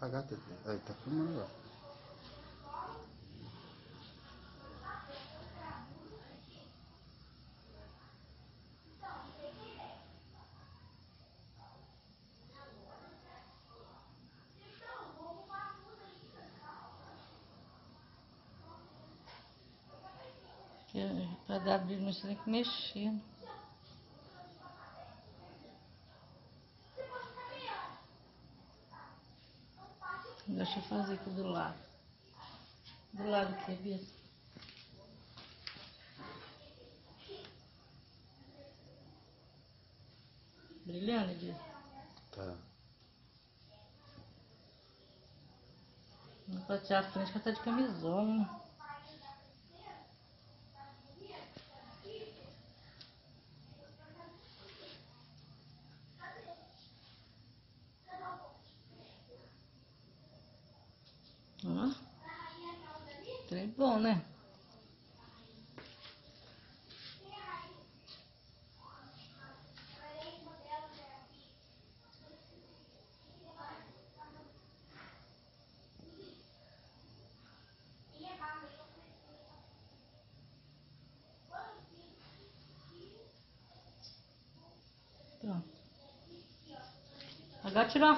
Gata, aí tá filmando lá. Pra dar brilho, você tem que mexer. Deixa eu fazer aqui do lado. Do lado aqui, Bia. Brilhando, Bia? Tá. Não pode tirar a frente que ela tá de camisola, né? Ó. Trem bom, né? Pronto. Agora tirar